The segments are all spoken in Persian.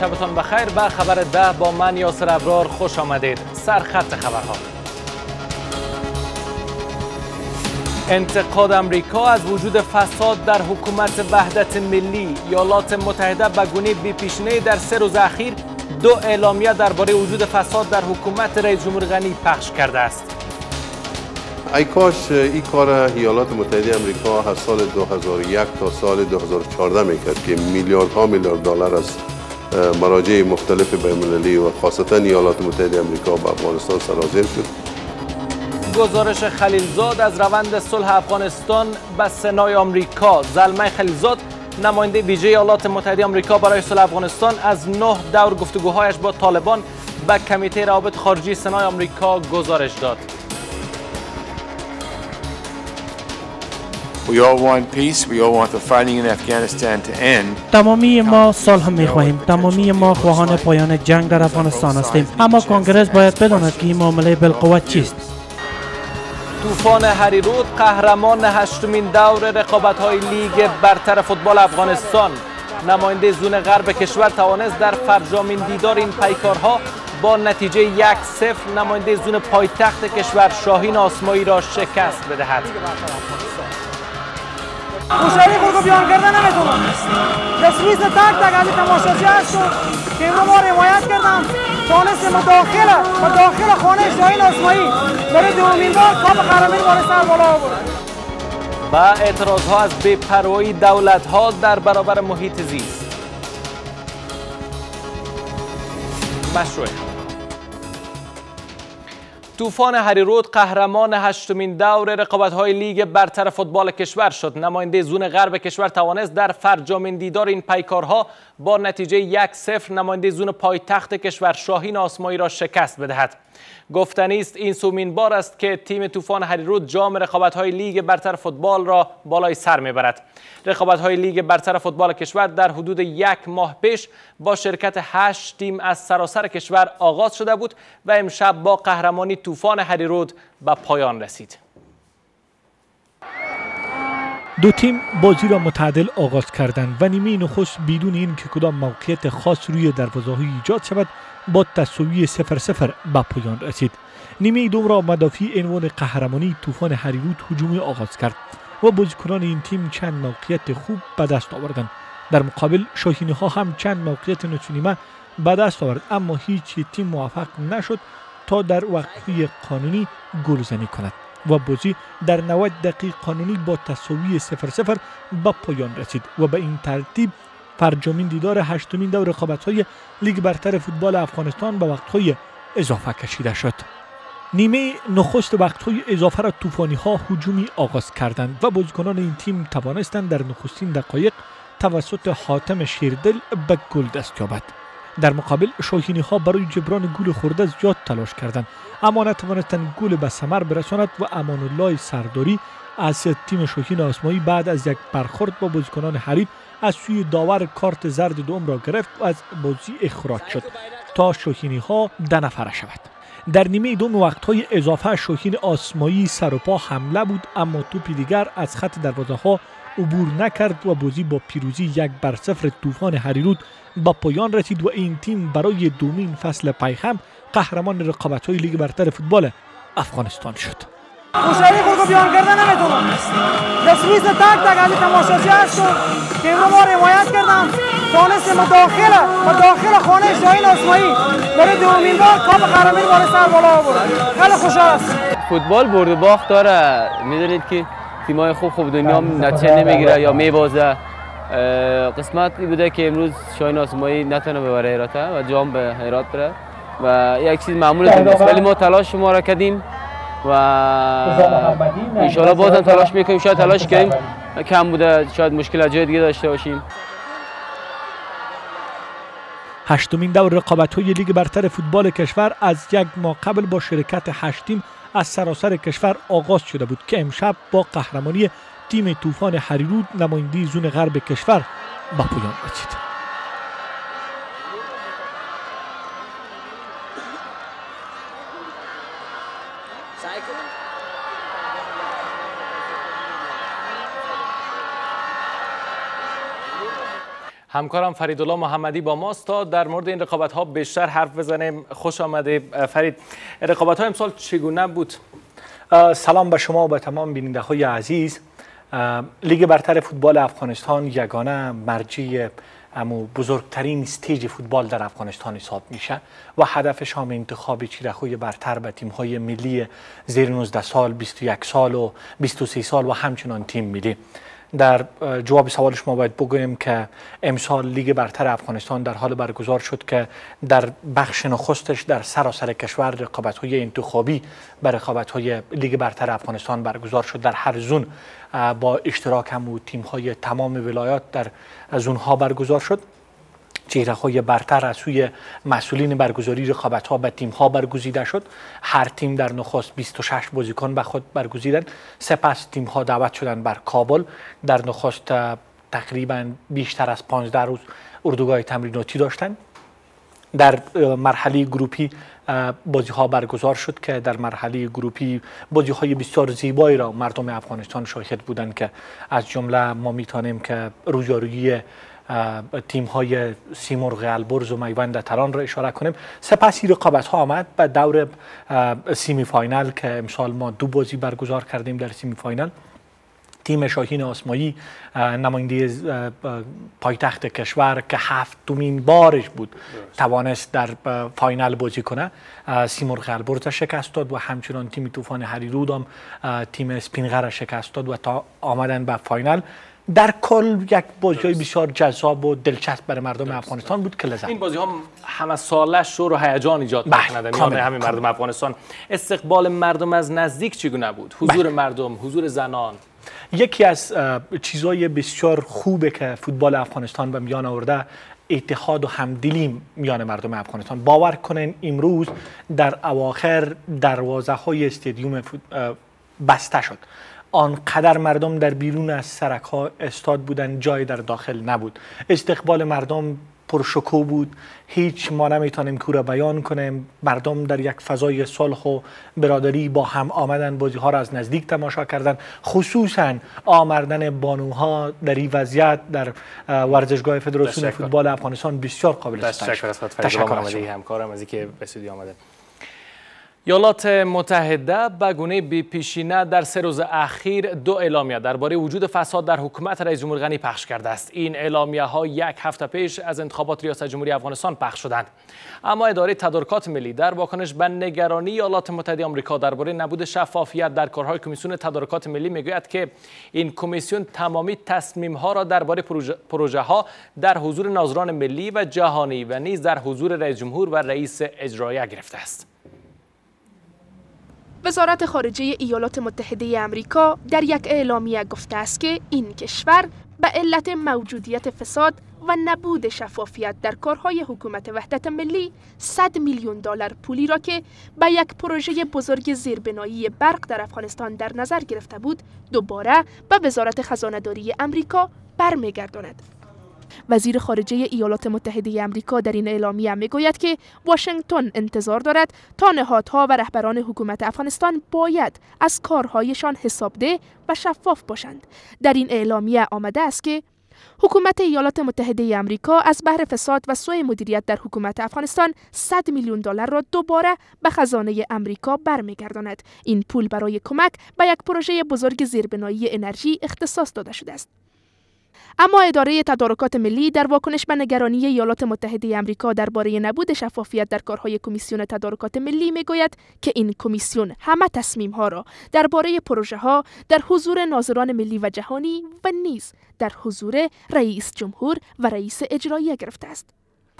شبتان بخیر. به خبر ده با من یاسر ابرار خوش آمدید. سرخط خبرها. انتقاد امریکا از وجود فساد در حکومت وحدت ملی. ایالات متحده به گونه بیپیشنه در سه روز اخیر دو اعلامیه درباره وجود فساد در حکومت رئیس جمهور غنی پخش کرده است. ای کاش این کار ایالات متحده امریکا از سال 2001 تا سال 2014 می‌کرد که میلیاردها میلیارد دلار از مراجع مختلف بین‌المللی و خاصتا ایالات متحده امریکا به افغانستان سرازیر شد. گزارش خلیلزاد از روند صلح افغانستان به سنای آمریکا. زلمه خلیلزاد نماینده ویژه ایالات متحده آمریکا برای صلح افغانستان از نه دور گفتگوهایش با طالبان به کمیته روابط خارجی سنای آمریکا گزارش داد. تمامی ما صلح می خواهیم تمامی ما خواهان پایان جنگ در افغانستان هستیم. اما کنگرس باید بداند که این معامله بالقوت چیست. طوفان هریرود قهرمان هشتمین دور رقابت های لیگ برتر فوتبال افغانستان. نماینده زون غرب کشور توانست در فرجامین دیدار این پیکارها با نتیجه یک صفر نماینده زون پایتخت کشور شاهین آسمایی را شکست بدهد. خوشحالی خود رو بیان کردن نمی‌تونم تسویز تک تک از تماشاچی هست که امرو ما روایت کردم تانست مداخل مداخل خانه شاهین آسمایی برای دومین بار کاپ قهرمانی بار سر بالا آورد و اعتراض ها از بی‌پروایی دولت ها در برابر محیط زیست مشروع طوفان هریرود قهرمان هشتمین دور رقابت‌های لیگ برتر فوتبال کشور شد. نماینده زون غرب کشور توانست در فرجامین دیدار این پیکارها با نتیجه یک صفر نماینده زون پایتخت کشور شاهین آسمایی را شکست بدهد. گفتنی است این سومین بار است که تیم طوفان هریرود جام رقابت‌های لیگ برتر فوتبال را بالای سر می‌برد. رقابت‌های لیگ برتر فوتبال کشور در حدود یک ماه پیش با شرکت هشت تیم از سراسر کشور آغاز شده بود و امشب با قهرمانی طوفان هریرود به پایان رسید. دو تیم بازی را متعادل آغاز کردند و نیمه نخست بدون این که کدام موقعیت خاص روی دروازه ایجاد شود با تساوی سفر سفر به پایان رسید نیمه دوم را مدافع عنوان قهرمانی طوفان هریرود هجومی آغاز کرد و بازیکنان این تیم چند موقعیت خوب به دست آوردند در مقابل شاهینی ها هم چند موقعیت نچونیمه به دست آورد اما هیچ تیم موفق نشد تا در وقتی قانونی گلزنی کند و بازی در 90 دقیق قانونی با تساوی 0 0 به پایان رسید و به این ترتیب فرجامین دیدار هشتمین دور های لیگ برتر فوتبال افغانستان به وقتهای اضافه کشیده شد. نیمه نخست وقتهای اضافه را طوفانی ها هجومی آغاز کردند و بازیکنان این تیم توانستند در نخستین دقایق توسط حاتم شیردل به گل دست یابد. در مقابل شاهینی ها برای جبران گل خورده زیاد تلاش کردند اما نتوانستند گل به ثمر برساند و امان الله سرداری از تیم شاهین آسمایی بعد از یک برخورد با بازیکنان حریف از سوی داور کارت زرد دوم را گرفت و از بازی اخراج شد تا شاهینی ها ده نفره شود در نیمه دوم وقت های اضافه شاهین آسمایی سر و پا حمله بود اما توپی دیگر از خط دروازه ها عبور نکرد و بازی با پیروزی یک بر صفر طوفان هریرود با پایان رسید و این تیم برای دومین فصل پیخم قهرمان رقابت های لیگ برتر فوتبال افغانستان شد. خوشحالی خود رو بیان کردن نمی‌تونم تسویز تک تک از تماشاچی هست که امرو ما روایت کردم. تانست مداخل مداخل خانه شاهین آسمایی. برای دومین بار کاپ قهرمانی بار سر بالا آورد. خیلی خوشحال است فوتبال برد و باخت داره. می‌دونید که تیمای خوب خوب دنیا نتیجه نمی‌گیره. یا میبازه قسمت بوده که امروز شاهین آسمایی نتونه ببره هراته و جام به هرات بره. و یک چیز معمول است ولی ما تلاش شما را کردیم و انشاءالله بازم تلاش می‌کنیم. شاید تلاش کنیم کم بوده. شاید مشکل از جای دیگه داشته باشیم. هشتمین دور رقابت های لیگ برتر فوتبال کشور از یک ماه قبل با شرکت هشتیم از سراسر کشور آغاز شده بود که امشب با قهرمانی تیم طوفان هریرود نماینده زون غرب کشور به پایان رسید همکارم فریدالله محمدی با ماست تا در مورد این رقابت ها بیشتر حرف بزنیم. خوش آمده فرید. رقابت ها امسال چگونه بود؟ سلام به شما و به تمام بیننده های عزیز لیگ برتر فوتبال افغانستان یگانه مرجع امو بزرگترین stage فوتبال در افغانستان حساب میشه و هدفش هم انتخاب چهره‌های برتر به تیم های ملی زیر 19 سال 21 سال و 23 سال و همچنان تیم ملی. در جواب سوال شما باید بگویم که امسال لیگ برتر افغانستان در حالی برگزار شد که در بخش نخستش در سراسر کشور رقابت های انتخابی بر رقابت های لیگ برتر افغانستان برگزار شد. در هر زون با اشتراک هم و تیم های تمام ولایات در زون ها برگزار شد. چهره های برتر از سوی مسئولین برگزاری رقابت ها به تیم ها برگزیده شد. هر تیم در نخست 26 بازیکن به خود برگزیدن. سپس تیم ها دعوت شدن بر کابل. در نخست تقریبا بیشتر از 15 روز اردوگاه تمریناتی داشتند در مرحله گروپی بازی ها برگزار شد که در مرحله گروپی بازی های بسیار زیبایی را مردم افغانستان شاهد بودند که از جمله ما می‌تونیم که رویارویی تیم های سیمرغ البرز و میوند اتلان را اشاره کنیم. سپس رقابت ها آمد به دور semi final که امسال ما دو بازی برگزار کردیم در semi final تیم شاهین آسمایی نماینده پایتخت کشور که هفتمین بارش بود توانست در فاینال بازی کنه. سیمرغ البرز شکست داد و همچنان تیم طوفان هریرود هم تیم اسپینغر شکست داد و تا آمدن به فاینال در کل یک بازی بسیار جذاب و دلچسب برای مردم افغانستان بود که لذت این بازی ها همه ساله شور و هیجان ایجاد بله، می‌کنند میان همین مردم افغانستان. استقبال مردم از نزدیک چگونه بود؟ حضور بله. مردم حضور زنان. یکی از چیزهای بسیار خوبه که فوتبال افغانستان به میان آورده اتحاد و همدلی میان مردم افغانستان. باور کنین امروز در اواخر دروازه های استادیوم بسته شد. آنقدر مردم در بیرون از سرک ها استاد بودن جای در داخل نبود. استقبال مردم پرشکو بود. هیچ ما نمی‌تونیم که را بیان کنیم. مردم در یک فضای صلح و برادری با هم آمدن بازی ها را از نزدیک تماشا کردن. خصوصا آمردن بانوها در این وضعیت در ورزشگاه فدراسیون فوتبال افغانستان بسیار قابل ستایش تشکر از همکارم از اینکه به آمده ایالات متحده به گونه بیپیشینه در سه روز اخیر دو اعلامیه درباره وجود فساد در حکومت رئیس جمهور غنی پخش کرده است. این اعلامیه ها یک هفته پیش از انتخابات ریاست جمهوری افغانستان پخش شدند. اما اداره تدارکات ملی در واکنش به نگرانی ایالات متحده آمریکا درباره نبود شفافیت در کارهای کمیسیون تدارکات ملی می‌گوید که این کمیسیون تمامی تصمیم ها را درباره پروژه, ها در حضور ناظران ملی و جهانی و نیز در حضور رئیس جمهور و رئیس اجرایه گرفته است. وزارت خارجه ایالات متحده امریکا در یک اعلامیه گفته است که این کشور به علت موجودیت فساد و نبود شفافیت در کارهای حکومت وحدت ملی 100 میلیون دلار پولی را که به یک پروژه بزرگ زیربنایی برق در افغانستان در نظر گرفته بود دوباره به وزارت خزانهداری امریکا برمیگرداند. وزیر خارجه ایالات متحده آمریکا در این اعلامیه می‌گوید که واشنگتن انتظار دارد تا نهادها و رهبران حکومت افغانستان باید از کارهایشان حسابده و شفاف باشند. در این اعلامیه آمده است که حکومت ایالات متحده آمریکا از بحر فساد و سوء مدیریت در حکومت افغانستان 100 میلیون دلار را دوباره به خزانه آمریکا برمیگرداند. این پول برای کمک به یک پروژه بزرگ زیربنایی انرژی اختصاص داده شده است. اما اداره تدارکات ملی در واکنش به نگرانی ایالات متحده آمریکا درباره نبود شفافیت در کارهای کمیسیون تدارکات ملی می‌گوید که این کمیسیون همه تصمیم ها را درباره پروژه ها در حضور ناظران ملی و جهانی و نیز در حضور رئیس جمهور و رئیس اجرایی گرفته است.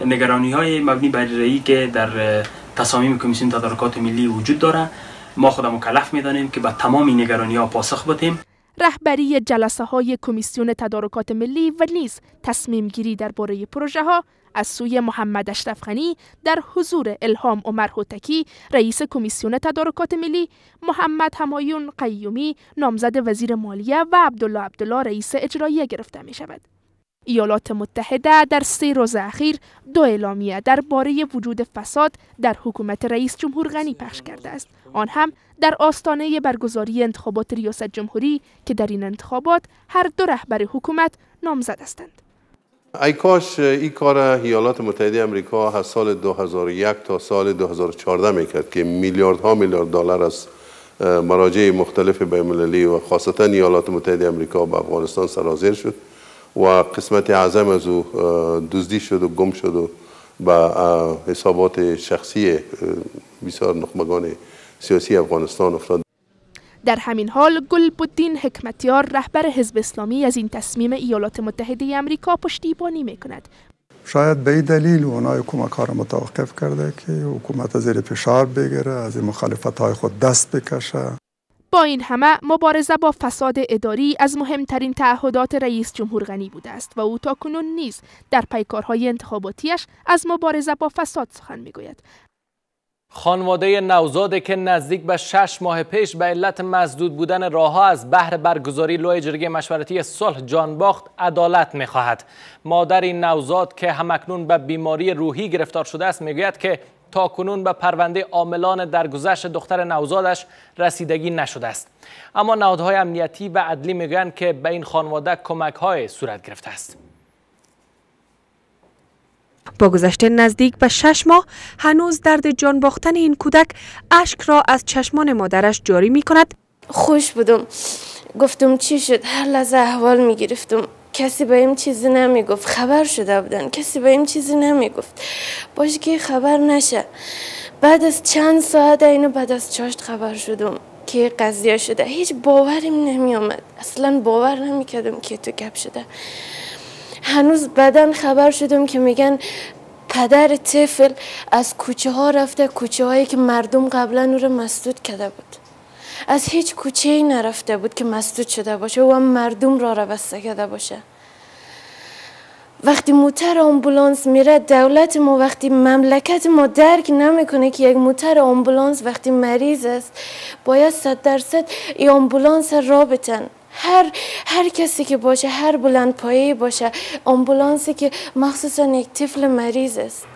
نگرانی های مبنی بر که در تصامیم کمیسیون تدارکات ملی وجود دارد ما خود مکلف می‌دانیم که به تمام نگرانی ها پاسخ بدیم رهبری جلسه های کمیسیون تدارکات ملی و نیز تصمیم گیری درباره پروژه ها از سوی محمد اشرف در حضور الهام عمر هوتکی رئیس کمیسیون تدارکات ملی محمد همایون قیومی نامزد وزیر مالیه و عبدالله عبدالله رئیس اجرایی گرفته می شود. ایالات متحده در سه روز اخیر دو اعلامیه درباره وجود فساد در حکومت رئیس جمهور غنی پخش کرده است آن هم در آستانه برگزاری انتخابات ریاست جمهوری که در این انتخابات هر دو رهبر حکومت نامزد هستند. ای کاش این کار ایالات متحده امریکا از سال 2001 تا سال 2014 می‌کرد که میلیاردها میلیارد دلار از مراجع مختلف بین و خاصتا ایالات متحده امریکا به افغانستان سرازیر شد و قسمت اعظم از او دزدی شد و گم شد و به حسابات شخصی بسیار نخبگان سیاسی افغانستان افتاد. در همین حال گلبدین حکمتیار رهبر حزب اسلامی از این تصمیم ایالات متحده امریکا پشتیبانی می کند شاید به این دلیل اونای کمک ها را متوقف کرده که حکومت زیر فشار بگیره از این مخالفت های خود دست بکشه. با این همه مبارزه با فساد اداری از مهمترین تعهدات رئیس جمهور غنی بوده است و او تا کنون نیز در پیکارهای انتخاباتیش از مبارزه با فساد سخن می‌گوید. خانواده نوزاد که نزدیک به شش ماه پیش به علت مزدود بودن راهها از بهر برگزاری لوی جرگه مشورتی صلح جان باخت عدالت می‌خواهد. مادر این نوزاد که همکنون به بیماری روحی گرفتار شده است می‌گوید که تا کنون به پرونده عاملان درگذشت دختر نوزادش رسیدگی نشده است. اما نهادهای امنیتی و عدلی می‌گویند که به این خانواده کمک های صورت گرفته است. با گذشته نزدیک به شش ماه هنوز درد جان باختن این کودک اشک را از چشمان مادرش جاری می کند خوش بودم. گفتم چی شد؟ هر لحظه احوال می گرفتم کسی به این چیزی نمی گفت خبر شده بودن. کسی به این چیزی نمی گفت باش که خبر نشه. بعد از چند ساعت اینو بعد از چاشت خبر شدم که قضیه شده. هیچ باوریم نمی آمد اصلا باور نمی کردم که تو گپ شده. هنوز بدن خبر شدم که میگن پدر طفل از کوچه ها رفته کوچه هایی که مردم قبلا او رو مسدود کرده بود. از هیچ کوچه ای نرفته بود که مسدود شده باشه و مردم را را کرده باشه. وقتی موتر آمبولانس میره دولت ما وقتی مملکت ما درک نمی‌کنه که یک موتر آمبولانس وقتی مریض است باید صد درصد ای آمبولانس را بتن. هر هر کسی که باشه هر بلند پایه باشه آمبولانسی که مخصوصا یک طفل مریض است.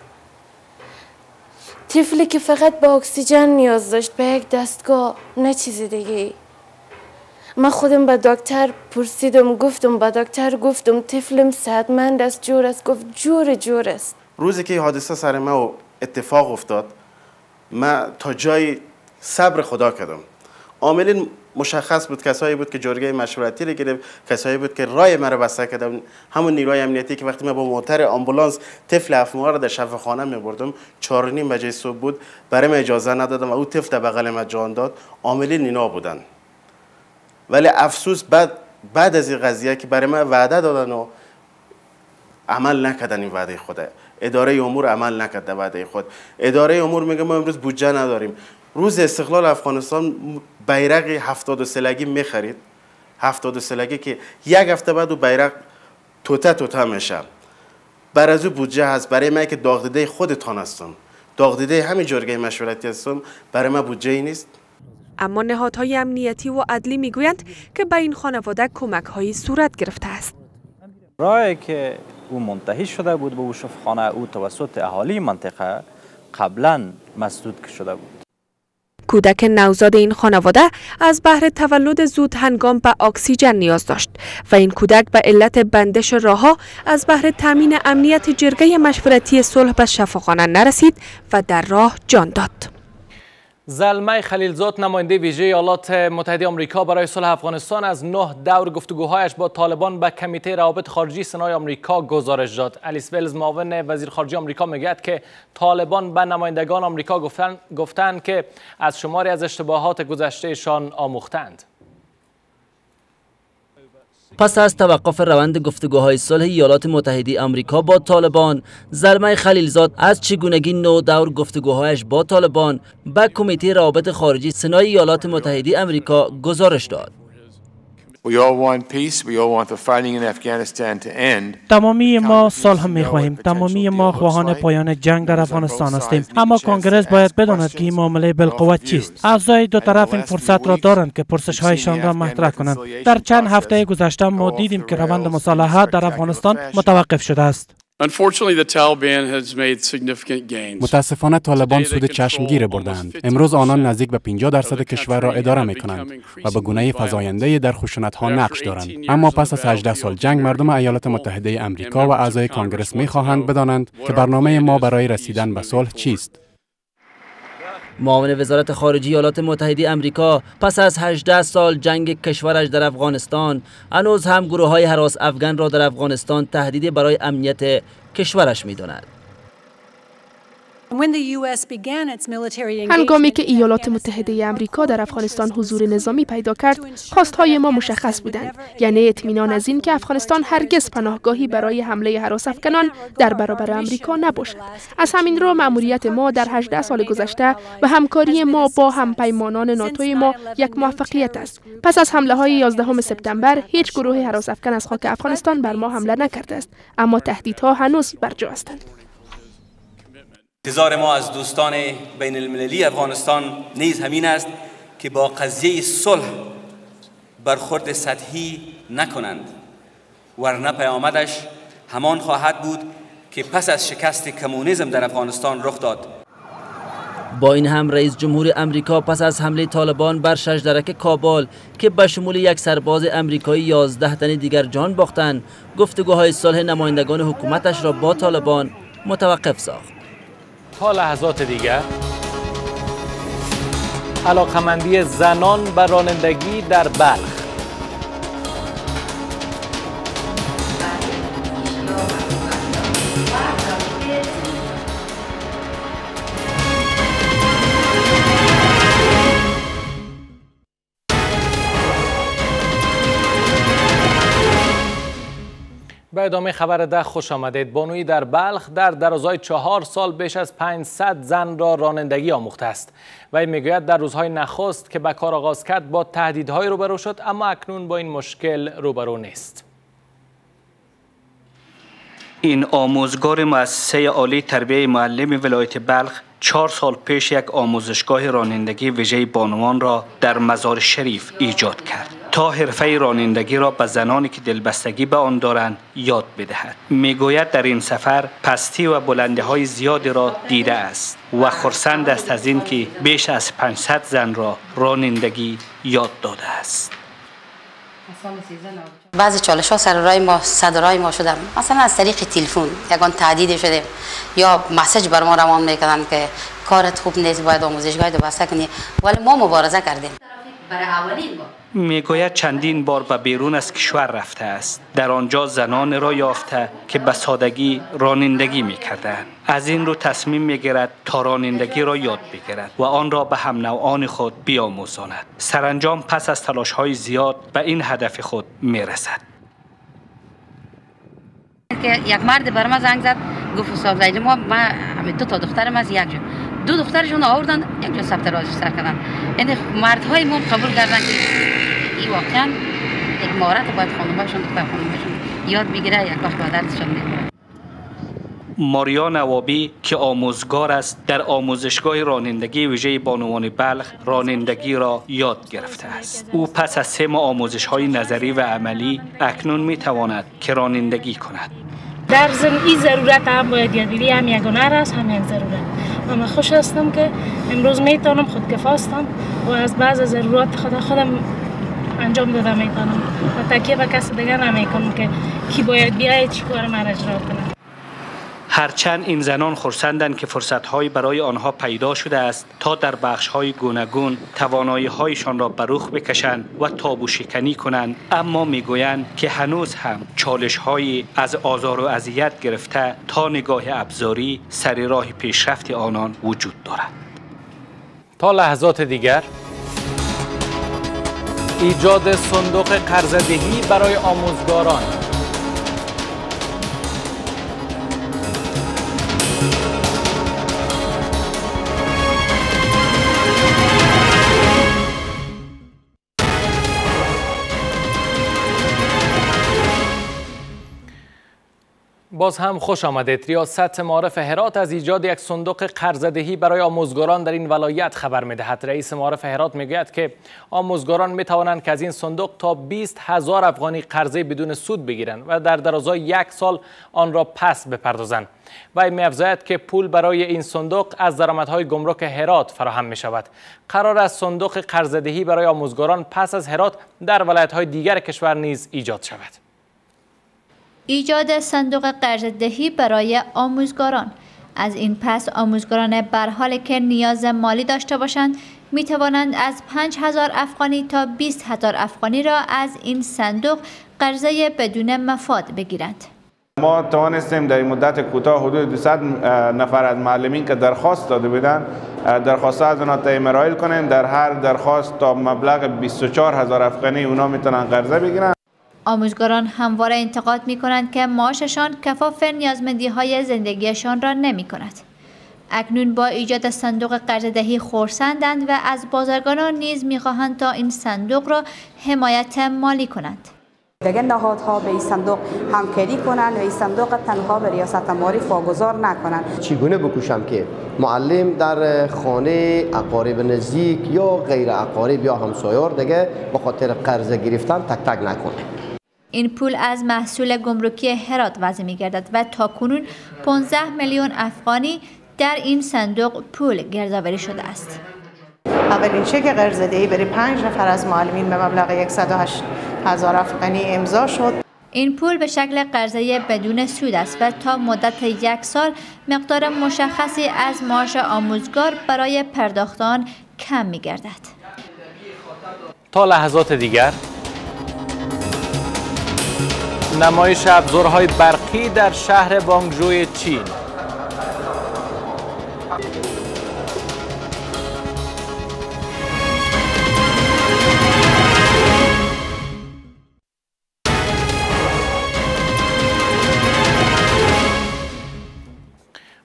طفلی که فقط به اکسیژن نیاز داشت به یک دستگاه نه چیز دیگه من خودم به دکتر پرسیدم گفتم به دکتر گفتم طفلم صحتمند است جور است. گفت جور جور است. روزی که حادثه سر ما اتفاق افتاد من تا جای صبر خدا کردم. عاملین مشخص بود کسایی بود که جرگه مشورتی رو گرفت کسایی بود که رای مرا بسته کردن. همون نیروی امنیتی که وقتی من با موتر آمبولانس طفل افموها رو در شفاخانه میبردم چهار نیم بجه صبح بود برای من اجازه ندادم و او طفل در بغل من جان داد. عاملین اینا بودن. ولی افسوس بعد بعد از این قضیه که برای من وعده دادن و عمل نکردن این وعده خود. اداره امور عمل نکرد وعده خود. اداره امور میگه ما امروز بودجه نداریم. روز استقلال افغانستان بیرق 73 لگی می‌خرید. 73 لگی که یک هفته بعد او بیرق توته توته میشه. بر از او بودجه هست. برای من که داغ خودتان هستم. داغ دیده همین جرگه مشورتی هستم. برای من بودجه ای نیست. اما نهادهای امنیتی و عدلی می‌گویند که به این خانواده کمک هایی صورت گرفته است. رای که او منتهی شده بود به او شفخانه او توسط اهالی منطقه قبلا مسدود شده بود. کودک نوزاد این خانواده از بهر تولد زود هنگام به اکسیژن نیاز داشت و این کودک به علت بندش راهها از بهر تامین امنیت جرگه مشورتی صلح به شفاخانه نرسید و در راه جان داد. زلمه خلیلزاد نماینده ویژه ایالات متحده آمریکا برای صلح افغانستان از نه دور گفتگوهایش با طالبان به کمیته روابط خارجی سنای آمریکا گزارش داد. الیس ولز معاون وزیر خارجه آمریکا می‌گوید که طالبان به نمایندگان آمریکا گفتند گفتن که از شماری از اشتباهات گذشتهشان آموختند. پس از توقف روند گفتگوهای صلح ایالات متحده آمریکا با طالبان زلمه خلیلزاد از چگونگی نو دور گفتگوهایش با طالبان به کمیته روابط خارجی سنای ایالات متحده آمریکا گزارش داد. تمامی ما صلح می خواهیم تمامی ما خواهان پایان جنگ در افغانستان هستیم. اما کنگرس باید بداند که این معامله بالقوت چیست. اعضای دو طرف این فرصت را دارند که پرسش هایشان را مطرح کنند. در چند هفته گذشته ما دیدیم که روند مصالحه در افغانستان متوقف شده است. متاسفانه طالبان سود چشمگیر بردند. امروز آنان نزدیک به 50 درصد کشور را اداره می کنند و به گونه فزاینده در خشونت ها نقش دارند. اما پس از 18 سال جنگ مردم ایالات متحده امریکا و اعضای کانگرس می خواهند بدانند که برنامه ما برای رسیدن به صلح چیست. معاون وزارت خارجه ایالات متحده امریکا پس از 18 سال جنگ کشورش در افغانستان هنوز هم گروه های حراس افغان را در افغانستان تهدیدی برای امنیت کشورش می‌داند. هنگامی که ایالات متحده امریکا در افغانستان حضور نظامی پیدا کرد خواستهای ما مشخص بودند. یعنی اطمینان از این که افغانستان هرگز پناهگاهی برای حمله حراس افغانان در برابر امریکا نباشد. از همین رو مأموریت ما در 18 سال گذشته و همکاری ما با همپیمانان ناتوی ما یک موفقیت است. پس از حمله های 11 سپتامبر هیچ گروه حراس افغان از خاک افغانستان بر ما حمله نکرده است. اما تهدیدها هنوز بر جا هستند. انتظار ما از دوستان بین المللی افغانستان نیز همین است که با قضیه صلح برخورد سطحی نکنند. ورنه پیامدش همان خواهد بود که پس از شکست کمونیسم در افغانستان رخ داد. با این هم رئیس جمهور امریکا پس از حمله طالبان بر شجرک کابل که به شمول یک سرباز امریکایی 11 تن دیگر جان باختند گفتگوهای صلح نمایندگان حکومتش را با طالبان متوقف ساخت. تا لحظات دیگر. علاقمندی زنان به رانندگی در بلخ. به ادامه خبر ده خوش آمدید. بانوی در بلخ در درازای چهار سال بیش از 500 زن را رانندگی آموخته است. و می‌گوید در روزهای نخست که به کار آغاز کرد با تهدیدهای روبرو شد اما اکنون با این مشکل روبرو نیست. این آموزگار مؤسسه عالی تربیه معلم ولایت بلخ چهار سال پیش یک آموزشگاه رانندگی ویژه بانوان را در مزار شریف ایجاد کرد. تا حرفه رانندگی را به زنانی که دلبستگی به آن دارند یاد بدهد. می‌گوید در این سفر پستی و بلنده های زیادی را دیده است و خرسند است از این که بیش از 500 زن را رانندگی یاد داده است. بعضی چالش ها سر رای ما صدر رای ما شدم مثلا از طریق تلفن یگان تعدید شده. یا مسج بر ما روان می‌کنن که کارت خوب نیست باید آموزشگاه بسته کنی. ولی ما مبارزه کردیم. برای اولین بار. می‌گوید چندین بار به بیرون از کشور رفته است. در آنجا زنان را یافته که به سادگی رانندگی می‌کردند. از این رو تصمیم می‌گیرد تا رانندگی را یاد بگیرد و آن را به هم نوعان خود بیاموزاند. سرانجام پس از تلاش های زیاد به این هدف خود می‌رسد. که یک مرد بر ما زنگ زد. گفت استاد ما ما دو تا دخترم از یک جا. دو دخترشون آوردن یک جا ثبت سر کردن. یعنی مردهای ما قبول کردن که این واقعا یک مهارت باید خانمشون دختر خانمشون یاد بگیره یک وقت عادتشون می‌کنه ماریا نوابی که آموزگار است در آموزشگاه رانندگی ویژه بانوان بلخ رانندگی را یاد گرفته است. او پس از سه آموزش های نظری و عملی اکنون می تواند که رانندگی کند. در زن این ضرورت هم باید یادگیری هم یک هنر است هم یک ضرورت. من خوش هستم که امروز می‌تونم خود کفاستم و از بعض ضرورات خدا خودم انجام داده می‌تونم. و تکیه به کس دیگر نمی‌کنم که کی باید بیاید چی کار من اجرا کنم. هرچند این زنان خرسندند که فرصتهایی برای آنها پیدا شده است تا در بخشهای گوناگون توانایی هایشان را بروخ بکشند و تابو شکنی کنند. اما می‌گویند که هنوز هم چالش های از آزار و اذیت گرفته تا نگاه ابزاری سر راه پیشرفت آنان وجود دارد. تا لحظات دیگر ایجاد صندوق قرضدهی برای آموزگاران باز هم خوش آمدید. ریاست معارف هرات از ایجاد یک صندوق قرضدهی برای آموزگاران در این ولایت خبر می‌دهد. رئیس معارف هرات می‌گوید که آموزگاران می توانند که از این صندوق تا 20 هزار افغانی قرضه بدون سود بگیرند و در درازای یک سال آن را پس بپردازند. و می افزاید که پول برای این صندوق از درآمدهای گمرک هرات فراهم می شود قرار است صندوق قرضدهی برای آموزگاران پس از هرات در ولایت های دیگر کشور نیز ایجاد شود. ایجاد صندوق قرض برای آموزگاران. از این پس آموزگاران بر حال که نیاز مالی داشته باشند می توانند از 5000 افغانی تا 20 هزار افغانی را از این صندوق قرضه بدون مفاد بگیرند. ما توانستیم در مدت کوتاه حدود 200 نفر از معلمین که درخواست داده بودند درخواست از اونا تیم کنیم در هر درخواست تا مبلغ 24 هزار افغانی اونا می‌تونن قرضه بگیرن. آموزگاران همواره انتقاد می کنند که معاششان کفاف نیازمندی های زندگیشان را نمی کند. اکنون با ایجاد صندوق قرضدهی خورسندند و از بازرگانان نیز می‌خواهند تا این صندوق را حمایت مالی کنند. دیگه نهادها به این صندوق همکاری کنند و این صندوق تنها به ریاست معارف واگذار نکنند چگونه بکوشم که معلم در خانه اقارب نزدیک یا غیر اقارب یا همسایار دیگه به خاطر قرض گرفتن تک تک نکنه این پول از محصول گمرکی هرات وضع می گردد و تا کنون 15 میلیون افغانی در این صندوق پول گردآوری شده است. اولین چک قرضه‌دهی برای پنج نفر از معلمین به مبلغ 108 هزار افغانی امضا شد. این پول به شکل قرضه بدون سود است و تا مدت یک سال مقدار مشخصی از معاش آموزگار برای پرداختان کم می گردد. تا لحظات دیگر نمایش ابزارهای برقی در شهر وانگژوی چین.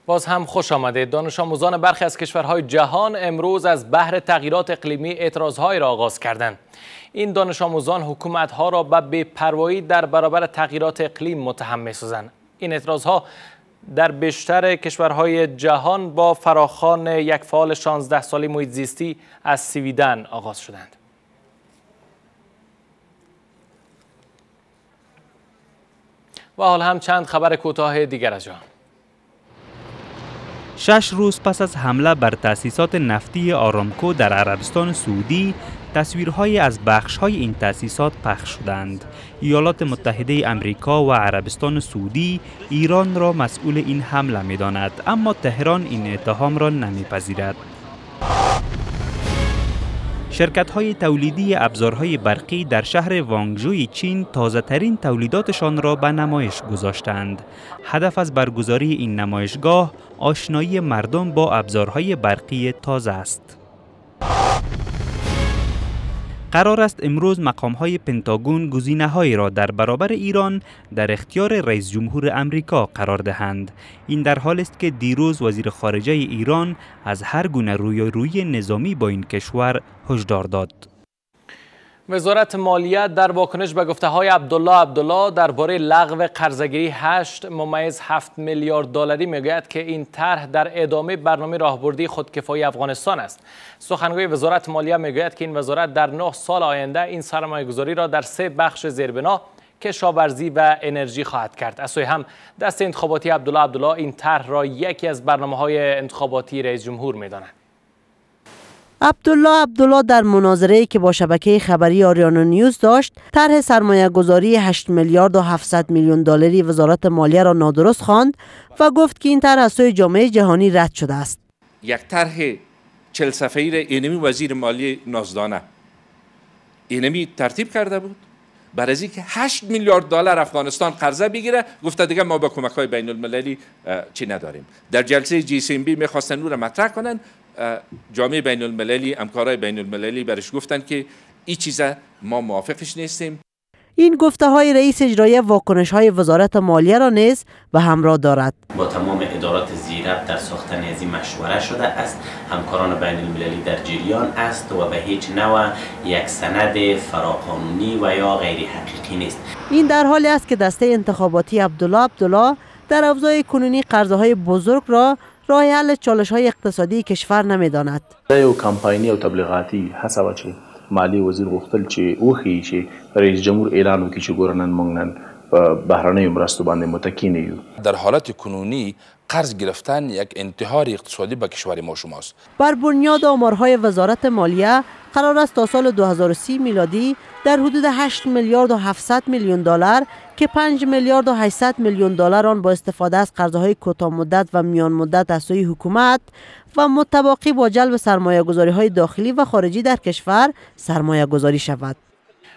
باز هم خوش آمده دانش آموزان برخی از کشورهای جهان امروز از بحر تغییرات اقلیمی اعتراضهای را آغاز کردند. این دانش آموزان حکومت ها را به بیپروایی در برابر تغییرات اقلیم متهم می‌سازند. این اعتراض ها در بیشتر کشورهای جهان با فراخان یک فعال 16 سالی محیط زیستی از سویدن آغاز شدند. و حال هم چند خبر کوتاه دیگر از جهان. شش روز پس از حمله بر تأسیسات نفتی آرامکو در عربستان سعودی تصویرهایی از بخشهای این تأسیسات پخش شدند. ایالات متحده امریکا و عربستان سعودی ایران را مسئول این حمله می اما تهران این اتهام را نمیپذیرد. شرکت های تولیدی ابزارهای برقی در شهر وانگژوی چین تازه ترین تولیداتشان را به نمایش گذاشتند. هدف از برگزاری این نمایشگاه آشنایی مردم با ابزارهای برقی تازه است. قرار است امروز مقام های پنتاگون گزینه هایی را در برابر ایران در اختیار رئیس جمهور امریکا قرار دهند. این در حال است که دیروز وزیر خارجه ایران از هر گونه روی روی نظامی با این کشور هشدار داد. وزارت مالیات در واکنش به گفته های عبدالله عبدالله درباره لغو قرضگیری 8 ممیز 7 میلیارد دلاری می‌گوید که این طرح در ادامه برنامه راهبردی خودکفایی افغانستان است. سخنگوی وزارت مالیه می‌گوید که این وزارت در 9 سال آینده این سرمایه گذاری را در سه بخش زیربنا کشاورزی و انرژی خواهد کرد. از هم دست انتخاباتی عبدالله عبدالله این طرح را یکی از برنامه های انتخاباتی رئیس جمهور می‌داند. عبدالله عبدالله در مناظره که با شبکه خبری آریانا نیوز داشت طرح سرمایه گذاری 8 میلیارد و 700 میلیون دلاری وزارت مالیه را نادرست خواند و گفت که این طرح از سوی جامعه جهانی رد شده است. یک طرح چل صفحه‌ای را اینمی وزیر مالی نازدانه. اینمی ترتیب کرده بود. برای از اینکه 8 میلیارد دلار افغانستان قرضه بگیره گفته دیگه ما با کمک های بین المللی چی نداریم. در جلسه جی سی ام بی می‌خواستن نور مطرح کنن. جامعه بین المللی امکارای بین المللی برش گفتن که این چیزه ما موافقش نیستیم. این گفته های رئیس اجرایی واکنش های وزارت مالیه را نیز به همراه دارد. با تمام ادارات زیرب در ساختن از این مشوره شده است. همکاران بین المللی در جریان است و به هیچ نوع یک سند فراقانونی و یا غیر حقیقی نیست. این در حالی است که دسته انتخاباتی عبدالله عبدالله در افزای کنونی قرضه های بزرگ را راه حل چالش های اقتصادی کشور نمیداند. یو کمپاینی او تبلیغاتی حسابه چې مالی وزیر غوښتل چې وخی چې رئیس جمهور اعلان وکړي چې ګورنن مونږ په بهرنیو مرستو باندې متکی نه یو در حالت کنونی قرض گرفتن یک انتحار اقتصادی به کشور ما شماست بر بنیاد آمارهای وزارت مالیه قرار است تا سال 2030 میلادی در حدود 8 میلیارد و 700 میلیون دلار که 5 میلیارد و 800 میلیون دلار آن با استفاده از قرضهای کوتاه مدت و میان مدت از سوی حکومت و متباقی با جلب سرمایه گذاری های داخلی و خارجی در کشور سرمایه گذاری شود.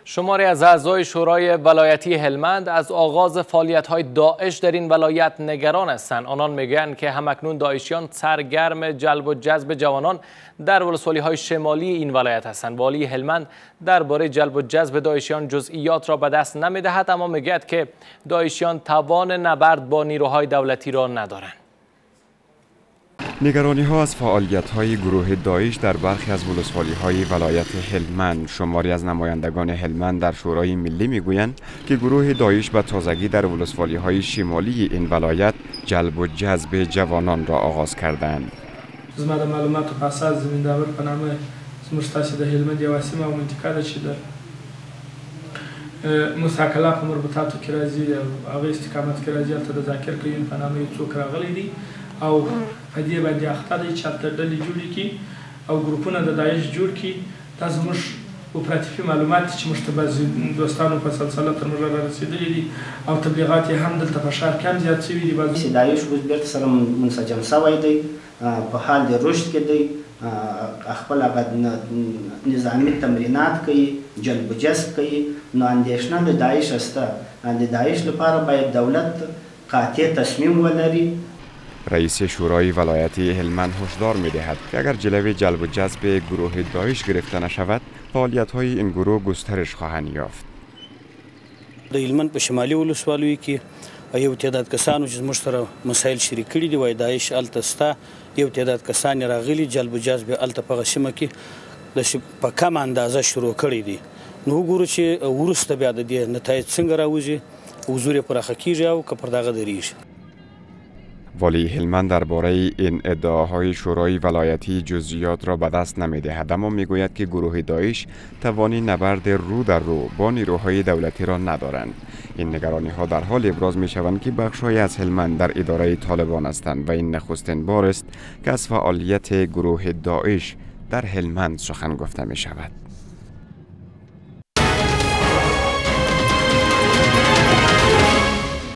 شماری از اعضای شورای ولایتی هلمند از آغاز فعالیت های داعش در این ولایت نگران هستند. آنان می‌گویند که همکنون داعشیان سرگرم جلب و جذب جوانان در ولسوالی های شمالی این ولایت هستند. والی هلمند درباره جلب و جذب داعشیان جزئیات را به دست نمی‌دهد اما می‌گوید که داعشیان توان نبرد با نیروهای دولتی را ندارند. نگرانی ها از فعالیت های گروه دایش در برخی از ولسوالی های ولایت هلمند شماری از نمایندگان هلمند در شورای ملی می‌گویند که گروه دایش به تازگی در ولسوالی های شمالی این ولایت جلب و جذب جوانان را آغاز کردند. زما د معلوماتو په اساس زمینداور په نامه زموږ ستاسې د هلمند یوه سیمه او منطقه ده چې د مساکله په مربوطاتو کې راځي استقامت کې راځي هلته د ذاکر کوین په نامه یو څوک راغلی دي او په دې باندې اخته دی چې هلته ډلې جوړې کړي او ګروپونه د داعش جوړ کړي دا زموږ اپراتیفي معلومات چې موږ ته بعضې دوستانو په سلسله تر موږ را رسېدلي دي. او تبلیغات یې هم دلته په ښار کې هم زیات شوي دي. چې داعش اوس بېرته سره منسجم سوی دی. په حال د رشد کې دی. خپل هغه نظامی تمرینات کوي جلب جذب کوي. نو اندېښنه د داعش هسته د داعش لپاره باید دولت قاطع تصمیم ولري رئیس شورای ولایتی هلمند هشدار می دهد که اگر جلوی جلب و جذب گروه داعش گرفته نشود فعالیت های این گروه گسترش خواهند یافت. د هلمند په شمالي ولسوالیو کې یو تعداد کسانو چې زموږ سره مسایل شریک کړي دي وای داعش الته ستا یو تعداد کسان راغلي جلب جذب الته په سیمه کې د په کم اندازه شروع کړي دي. نو وګورو چې ورسته بیا د دې نتایج څنګه راوځي. حضور پرخه کیږي او که پر دغه دریږي والی هلمند درباره این ادعاهای شورای ولایتی جزئیات را به دست نمی‌دهد. اما می‌گوید که گروه داعش توانی نبرد رو در رو با نیروهای دولتی را ندارند. این نگرانی ها در حال ابراز می شوند که بخشهایی از هلمند در اداره طالبان هستند و این نخستین بار است که از فعالیت گروه داعش در هلمند سخن گفته می شود